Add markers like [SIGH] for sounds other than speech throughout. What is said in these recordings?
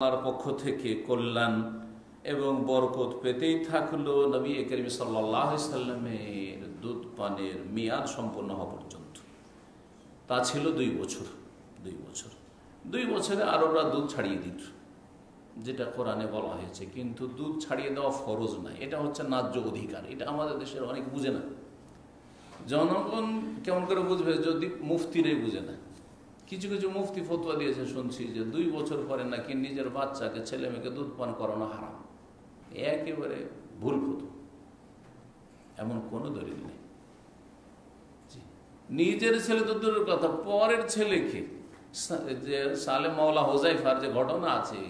আল্লাহর পক্ষ থেকে কল্যাণ এবং বরকত পেতেই থাকল নবী করিম সাল্লাহ সাল্লামের দুধ পানের মেয়াদ সম্পন্ন হওয়া পর্যন্ত। তা ছিল দুই বছর দুই বছর। দুই বছরে আরবরা দুধ ছাড়িয়ে দিত, যেটা কোরআনে বলা হয়েছে। কিন্তু দুধ ছাড়িয়ে দেওয়া ফরজ নয়, এটা হচ্ছে ন্যায্য অধিকার, এটা আমাদের দেশের অনেক বুঝে না। জনগণ কেমন করে বুঝবে? যদি মুফতিরাই বুঝে না। কিছু কিছু মুফতি ফতুয়া দিয়েছে, শুনছি যে দুই বছর পরে নাকি নিজের বাচ্চাকে, ছেলে মেয়েকে দুধ পান করানো হারাম। একেবারে ভুল ফতু এমন কোনো দলিল নেই। নিজের ছেলে তো দূরের কথা, পরের ছেলেকে যে সালে মাওলা হোজাইফার যে ঘটনা আছে,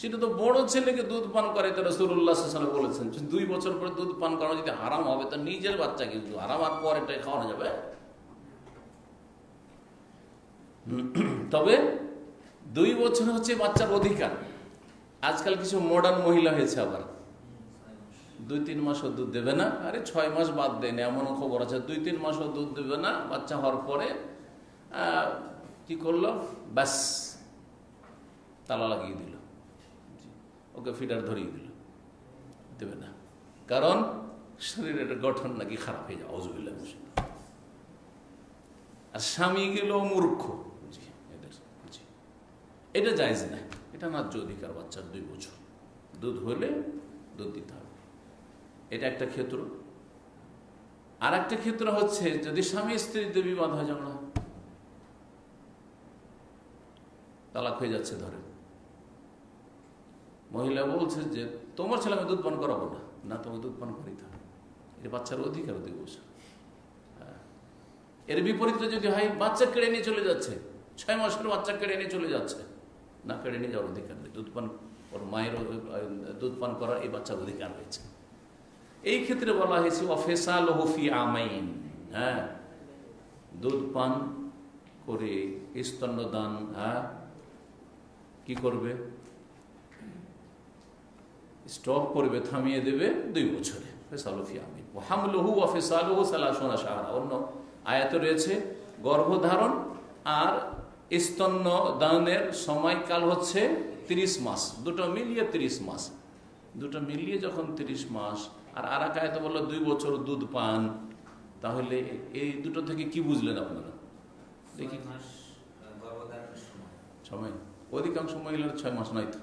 সেটা তো বড় ছেলেকে দুধ পান করে তো রসুল্লাহ সাল্লাম বলেছেন। দুই বছর পরে দুধ পান করানো যদি হারাম হবে, তো নিজের বাচ্চাকে হারাম, আর পরেরটাই খাওয়ানো যাবে? [CLEARS THROAT] তবে দুই বছর হচ্ছে বাচ্চার অধিকার। আজকাল কিছু মডার্ন মহিলা হয়েছে আবার। দুই, তিন মাসও দুধ দেবে না। আরে ছয় মাস বাদ দেয় না এমনও খবর আছে। দুই, তিন মাসও দুধ দেবে না, বাচ্চা হওয়ার পরে কি করল? ব্যাস, তালা লাগিয়ে দিল। ওকে ফিডার ধরিয়ে দিল। দেবে না। কারণ শরীরের গঠন নাকি খারাপ হয়ে যাওয়া অজুবিল্লাহ আর স্বামী গেল মূর্খ। এটা জায়জ না এটা ন্যায্য অধিকার বাচ্চার দুই বছর। দুধ হলে দুধ দিতে হবে। এটা একটা ক্ষেত্র। আর একটা ক্ষেত্র হচ্ছে, যদি স্বামী স্ত্রীতে বিবাদ হয় হয়। তালাক হয়ে যাচ্ছে ধরে মহিলা বলছে যে, তোমার ছেলে আমি দুধ পান করাবো না। না তোমাকে দুধ পান করিতে হবে। এটা বাচ্চার অধিকার, দুই বছর। হ্যাঁ। এর বিপরীতে যদি হয়, বাচ্চা কেড়ে নিয়ে চলে যাচ্ছে। ছয় মাসের বাচ্চা কেড়ে নিয়ে চলে যাচ্ছে। না কেড়ে নিয়ে যাওয়ার অধিকার নেই। দুধ পান ওর মায়ের দুধ পান করার এই বাচ্চার অধিকার রয়েছে। এই ক্ষেত্রে বলা হয়েছে অফেসাল হফি আমাইন। হ্যাঁ। দুধ পান করে স্তন্যদান হ্যাঁ। কি করবে? স্টপ করবে থামিয়ে দেবে দুই বছরে। হামলহু অন্য আয়াত রয়েছে, গর্ভধারণ আর স্তন্য দানের সময়কাল হচ্ছে তিরিশ মাস। দুটো মিলিয়ে তিরিশ মাস। দুটো মিলিয়ে যখন তিরিশ মাস আর আর এক আয়তে বলল দুই বছর দুধ পান তাহলে এই দুটো থেকে কি বুঝলেন আপনারা? দেখি। ছয় মাস, সময়। অধিকাংশ মহিলার ছয় মাস নয় তো?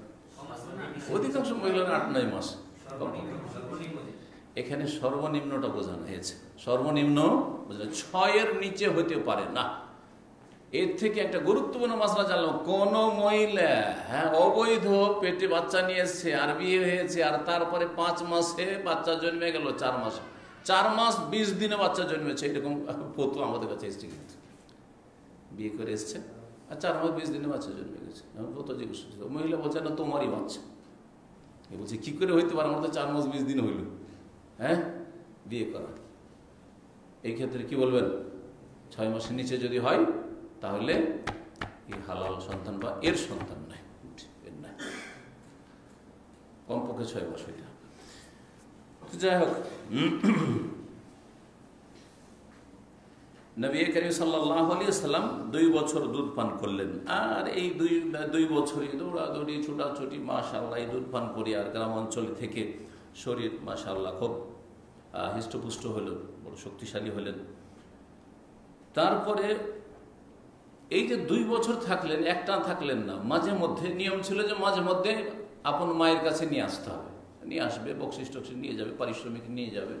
মানে অধিকাংশ মহিলার আট নয় মাস। এখানে সর্বনিম্নটা বোঝানো হয়েছে। সর্বনিম্ন বোঝানো ছয়ের নিচে হতে পারে না। এর থেকে একটা গুরুত্বপূর্ণ মাসলা জানলাম কোন মহিলা হ্যাঁ অবৈধ পেটে বাচ্চা নিয়ে এসছে আর বিয়ে হয়েছে, আর তারপরে পাঁচ মাসে বাচ্চা জন্মে গেল, চার মাস। চার মাস বিশ দিনে বাচ্চা জন্মেছে, এরকম পতু আমাদের কাছে এসছে কিন্তু। বিয়ে করে এসছে, আর চার মাস বিশ দিনে বাচ্চা জন্মে গেছে। কত জিজ্ঞেস করছি মহিলা বলছে, না, তোমারই বাচ্চা। এ বলছে, কি করে হইতে পারে? আমার তো চার মাস বিশ দিন হইল। হ্যাঁ বিয়ে করা। এই ক্ষেত্রে কি বলবেন? ছয় মাসের নিচে যদি হয় তাহলে এই হালাল সন্তান বা এর সন্তান নয় এর নয় কমপক্ষে ছয় মাস হইতে হবে। যাই হোক, নবী করিম সাল্লাহ সাল্লাম দুই বছর দুধ পান করলেন। আর এই দুই দুই বছরই দৌড়াদৌড়ি, ছোটাছুটি মাশাল্লাহ এই দুধ পান করি আর গ্রাম অঞ্চল থেকে শরীর মাশাল্লাহ খুব হৃষ্টপুষ্ট হলেন, বড় শক্তিশালী হলেন। তারপরে এই যে দুই বছর থাকলেন, একটা থাকলেন না। মাঝে মধ্যে নিয়ম ছিল যে মাঝে মধ্যে আপন মায়ের কাছে নিয়ে আসতে হবে। নিয়ে আসবে, বকশিস টকশিস নিয়ে যাবে, পারিশ্রমিক নিয়ে যাবে,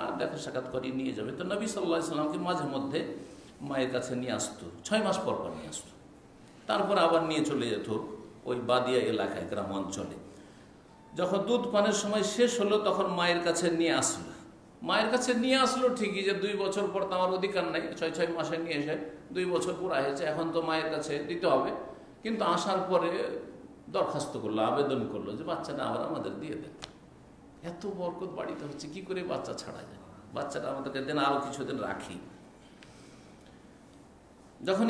আর দেখা সাক্ষাৎ করিয়ে নিয়ে যাবে। তো নবী সাল্লাহ সাল্লামকে মাঝে মধ্যে মায়ের কাছে নিয়ে আসতো, ছয় মাস পর পর নিয়ে আসতো। তারপর আবার নিয়ে চলে যেত ওই বাদিয়া এলাকায়, গ্রাম অঞ্চলে। যখন দুধ পানের সময় শেষ হলো, তখন মায়ের কাছে নিয়ে আসলো। মায়ের কাছে নিয়ে আসলো ঠিকই যে দুই বছর পর তো আমার অধিকার নাই, ছয় ছয় মাসে নিয়ে এসে দুই বছর পুরা হয়েছে এখন তো মায়ের কাছে দিতে হবে। কিন্তু আসার পরে দরখাস্ত করল, আবেদন করল যে বাচ্চাটা আবার আমাদের দিয়ে দেন। এত বরকত বাড়িতে হচ্ছে, কি করে বাচ্চা ছাড়া যায়? বাচ্চাটা আমাদেরকে দেন, আরও কিছুদিন রাখি। যখন